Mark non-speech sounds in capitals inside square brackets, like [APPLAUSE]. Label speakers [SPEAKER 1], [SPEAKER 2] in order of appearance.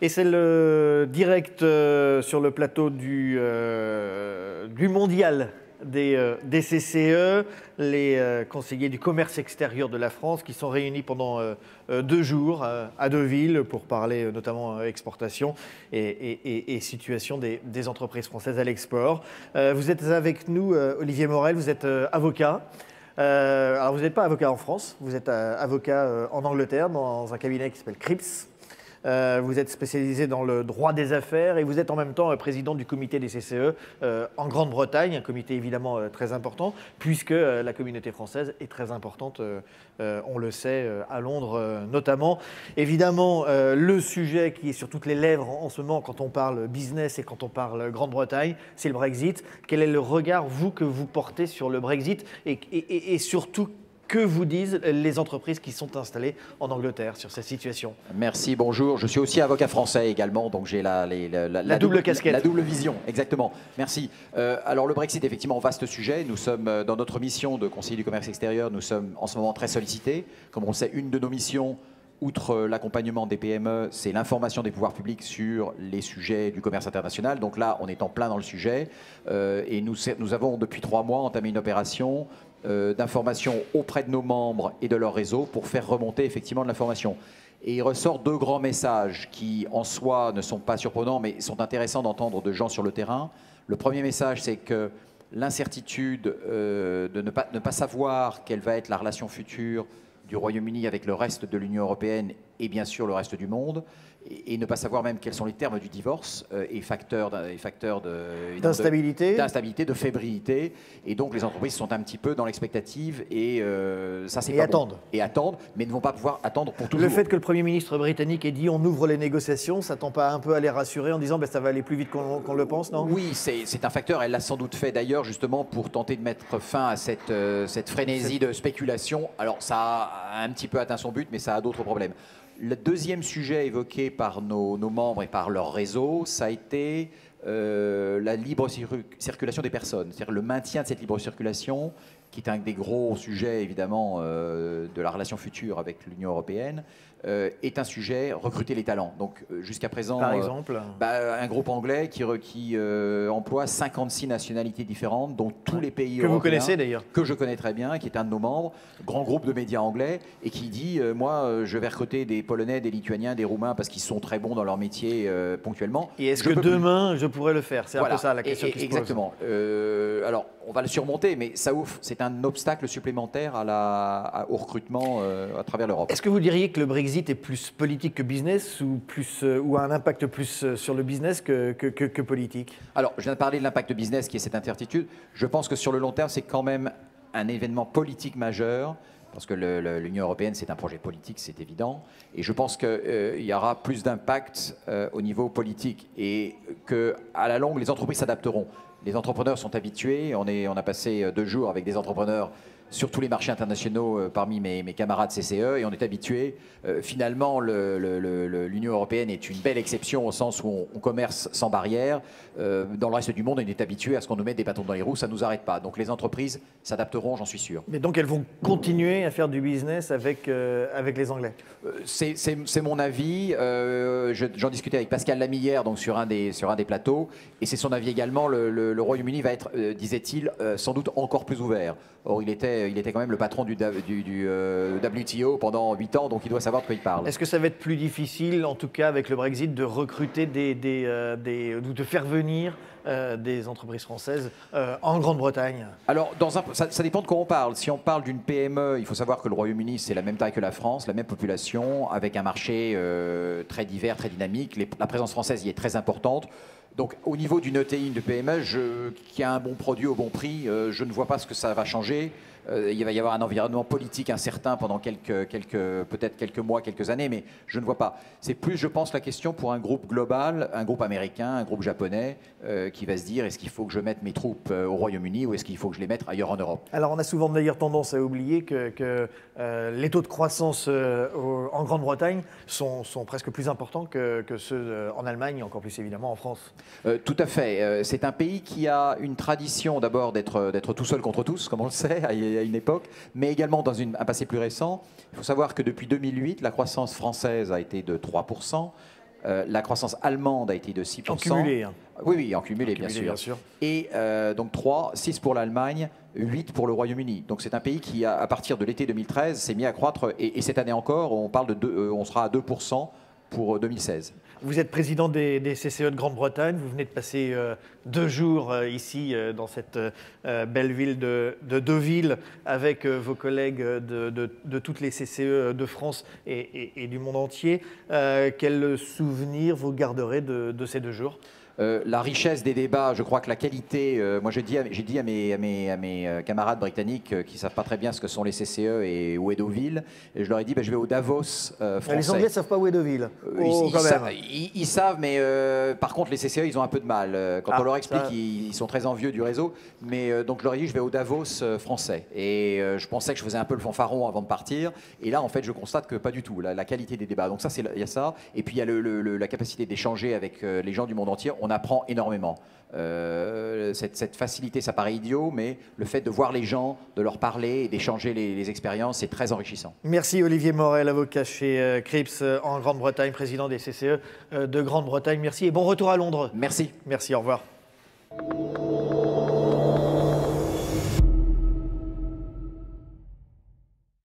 [SPEAKER 1] Et c'est le direct euh, sur le plateau du, euh, du mondial des, euh, CCE, les conseillers du commerce extérieur de la France qui sont réunis pendant deux jours à Deauville pour parler notamment exportation et, situation des, des entreprises françaises à l'export. Vous êtes avec nous, Olivier Morel, vous êtes avocat. Alors vous n'êtes pas avocat en France, vous êtes avocat en Angleterre dans un cabinet qui s'appelle Crips. Euh, vous êtes spécialisé dans le droit des affaires et vous êtes en même temps euh, président du comité des CCE euh, en Grande-Bretagne, un comité évidemment très important, puisque la communauté française est très importante, on le sait, à Londres notamment. Évidemment, le sujet qui est sur toutes les lèvres en, ce moment quand on parle business et quand on parle Grande-Bretagne, c'est le Brexit. Quel est le regard, vous, que vous portez sur le Brexit et surtout, que vous disent les entreprises qui sont installées en Angleterre sur cette situation
[SPEAKER 2] Merci, bonjour. Je suis aussi avocat français également, donc j'ai la, les- la,
[SPEAKER 1] La double casquette.
[SPEAKER 2] La, double vision, exactement. Merci. Euh, alors le Brexit, effectivement, vaste sujet. Nous sommes euh, dans notre mission de conseiller du commerce extérieur, nous sommes en ce moment très sollicités. Comme on le sait, une de nos missions, outre euh, l'accompagnement des PME, c'est l'information des pouvoirs publics sur les sujets du commerce international. Donc là, on est en plein dans le sujet. Euh, et nous, nous avons depuis trois mois entamé une opération euh, d'information auprès de nos membres et de leur réseau pour faire remonter effectivement de l'information. Et il ressort deux grands messages qui, en soi, ne sont pas surprenants, mais sont intéressants d'entendre de gens sur le terrain. Le premier message, c'est que l'incertitude euh, de ne pas, ne pas savoir quelle va être la relation future du Royaume-Uni avec le reste de l'Union européenne et bien sûr le reste du monde, et, et ne pas savoir même quels sont les termes du divorce euh, et facteurs, de, de-
[SPEAKER 1] D'instabilité
[SPEAKER 2] d'instabilité, de fébrilité, et donc les entreprises sont un petit peu dans l'expectative et euh, ça c'est
[SPEAKER 1] Et
[SPEAKER 2] pas
[SPEAKER 1] attendent.
[SPEAKER 2] bon. et attendent, mais ne vont pas pouvoir attendre pour toujours.
[SPEAKER 1] Le fait que le Premier ministre britannique ait dit on ouvre les négociations, ça tend pas un peu à les rassurer en disant ben, ça va aller plus vite qu'on qu'on le pense, non?
[SPEAKER 2] Oui, c'est c'est un facteur. Elle l'a sans doute fait d'ailleurs, justement, pour tenter de mettre fin à cette, euh, cette frénésie de spéculation. Alors, ça a un petit peu atteint son but, mais ça a d'autres problèmes. Le deuxième sujet évoqué par nos, membres et par leur réseau, ça a été euh, la libre circu- circulation des personnes, c'est-à-dire le maintien de cette libre circulation, qui est un des gros sujets, évidemment, euh, de la relation future avec l'Union européenne, euh, est un sujet recruter les talents. Donc, euh, jusqu'à présent,
[SPEAKER 1] Par exemple
[SPEAKER 2] bah, un groupe anglais qui, qui emploie 56 nationalités différentes, dont tous les pays
[SPEAKER 1] Que vous
[SPEAKER 2] européens,
[SPEAKER 1] connaissez d'ailleurs.
[SPEAKER 2] que je connais très bien, qui est un de nos membres, grand groupe de médias anglais, et qui dit Moi, je vais recruter des Polonais, des Lituaniens, des Roumains, parce qu'ils sont très bons dans leur métier ponctuellement.
[SPEAKER 1] Et est-ce que
[SPEAKER 2] plus.
[SPEAKER 1] demain je pourrais le faire? C'est un peu ça la question
[SPEAKER 2] Et- et-
[SPEAKER 1] qui se pose.
[SPEAKER 2] Exactement. Alors, on va le surmonter, mais ça ouvre, c'est un obstacle supplémentaire à la, à- au recrutement euh, à travers l'Europe.
[SPEAKER 1] Est-ce que vous diriez que le Brexit est plus politique que business ou, plus, euh, ou a un impact plus euh, sur le business que, que- que- que politique?
[SPEAKER 2] Alors, je viens de parler de l'impact business qui est cette incertitude. Je pense que sur le long terme, c'est quand même un événement politique majeur. Parce que l'Union européenne, c'est un projet politique, c'est évident. Et je pense qu'il y aura plus d'impact euh, au niveau politique et qu'à la longue, les entreprises s'adapteront. Les entrepreneurs sont habitués. On, est, on a passé euh, deux jours avec des entrepreneurs sur tous les marchés internationaux euh, parmi mes, mes camarades CCE et on est habitué. Euh, finalement, le- le- le- le- l'Union européenne est une belle exception au sens où on, on commerce sans barrière. Euh, dans le reste du monde, on est habitué à ce qu'on nous mette des bâtons dans les roues, ça ne nous arrête pas. Donc les entreprises s'adapteront, j'en suis sûr.
[SPEAKER 1] Mais donc elles vont continuer à faire du business avec, avec les Anglais?
[SPEAKER 2] C'est mon avis. Je- J'en discutais avec Pascal Lamy hier, donc sur un des, sur un des plateaux, et c'est son avis également. Le, le- le Royaume-Uni va être, disait-il, sans doute encore plus ouvert. Or, il était, il était quand même le patron du, du- du, euh, WTO pendant 8 ans, donc il doit savoir de quoi il parle.
[SPEAKER 1] Est-ce que ça va être plus difficile, en tout cas avec le Brexit, de recruter des, des, euh, des- ou de faire venir euh, des entreprises françaises euh, en Grande-Bretagne?
[SPEAKER 2] Alors, dans un- ça, ça dépend de quoi on parle. Si on parle d'une PME, il faut savoir que le Royaume-Uni, c'est la même taille que la France, la même population, avec un marché euh, très divers, très dynamique. Les- la présence française y est très importante. Donc, au niveau d'une ETI, de PME, qui a un bon produit au bon prix, euh, je ne vois pas ce que ça va changer. Euh, il va y avoir un environnement politique incertain pendant quelques, peut-être quelques mois, quelques années, mais je ne vois pas. C'est plus, je pense, la question pour un groupe global, un groupe américain, un groupe japonais, euh, qui va se dire est-ce qu'il faut que je mette mes troupes au Royaume-Uni ou est-ce qu'il faut que je les mette ailleurs en Europe?
[SPEAKER 1] Alors, on a souvent d'ailleurs tendance à oublier que, les taux de croissance en Grande-Bretagne sont, presque plus importants que, que ceux en Allemagne encore plus évidemment en France.
[SPEAKER 2] Euh, tout à fait. Euh, c'est un pays qui a une tradition d'abord d'être d'être tout seul contre tous, comme on le sait, [LAUGHS] à à une époque, mais également dans une- un passé plus récent. Il faut savoir que depuis 2008, la croissance française a été de 3%. la croissance allemande a été de 6%.
[SPEAKER 1] En cumulé. Hein.
[SPEAKER 2] Oui, oui, en cumulé, bien, sûr. Et donc 3, 6 pour l'Allemagne, 8 pour le Royaume-Uni. Donc c'est un pays qui, à partir de l'été 2013, s'est mis à croître. Et, cette année encore, on, parle de on sera à 2% pour 2016.
[SPEAKER 1] Vous êtes président des, CCE de Grande-Bretagne. Vous venez de passer euh, deux jours euh, ici euh, dans cette belle ville de, Deauville avec vos collègues de, toutes les CCE de France et, du monde entier. quel souvenir vous garderez de ces deux jours?
[SPEAKER 2] Euh, la richesse des débats, je crois que la qualité, euh, moi j'ai dit, dit, à mes, à mes, à mes euh, camarades britanniques qui ne savent pas très bien ce que sont les CCE et où est Deauville, et je leur ai dit, bah, je vais au Davos français.
[SPEAKER 1] Les Anglais ne savent pas où est Deauville.
[SPEAKER 2] Oh, ils, savent, mais par contre les CCE, ils ont un peu de mal. Quand on ah, leur explique, ils, sont très envieux du réseau. Mais donc je leur ai dit, je vais au Davos français. Et je pensais que je faisais un peu le fanfaron avant de partir. Et là, en fait, je constate que pas du tout. La, qualité des débats. Donc ça, il y a ça. Et puis il y a le, la capacité d'échanger avec les gens du monde entier. On apprend énormément. Euh, cette, facilité, ça paraît idiot, mais le fait de voir les gens, de leur parler et d'échanger les, expériences, c'est très enrichissant.
[SPEAKER 1] Merci Olivier Morel, avocat chez euh, Crips euh, en Grande-Bretagne, président des CCE de Grande-Bretagne. Merci et bon retour à Londres.
[SPEAKER 2] Merci.
[SPEAKER 1] Merci, au revoir.